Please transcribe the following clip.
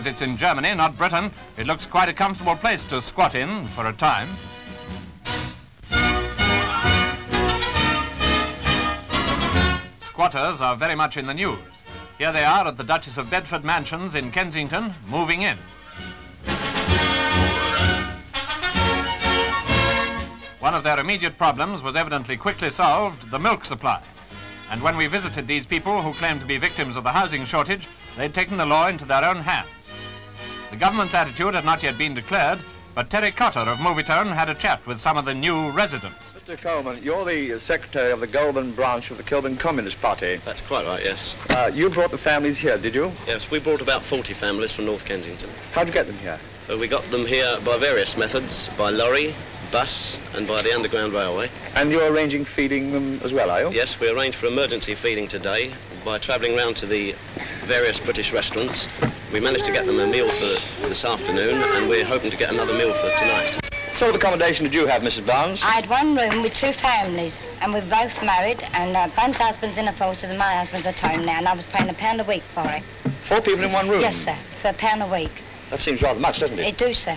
that it's in Germany, not Britain, it looks quite a comfortable place to squat in for a time. Squatters are very much in the news. Here they are at the Duchess of Bedford Mansions in Kensington, moving in. One of their immediate problems was evidently quickly solved, the milk supply. And when we visited these people who claimed to be victims of the housing shortage, they'd taken the law into their own hands. The government's attitude had not yet been declared, but Terry Cotter of Movietone had a chat with some of the new residents. Mr. Coleman, you're the secretary of the Golborne branch of the Kilburn Communist Party. That's quite right, yes. Uh, you brought the families here, did you? Yes, we brought about 40 families from North Kensington. How'd you get them here? Uh, we got them here by various methods, by lorry, bus and by the Underground Railway. And you're arranging feeding them as well, are you? Yes, we arranged for emergency feeding today by travelling round to the various British restaurants. We managed to get them a meal for this afternoon and we're hoping to get another meal for tonight. So what accommodation did you have, Mrs. Barnes? I had one room with two families, and we're both married, and uh, Ben's husband's in the forces and my husband's at home now, and I was paying a pound a week for it. Four people in one room? Yes, sir, for a pound a week. That seems rather much, doesn't it? It do, sir.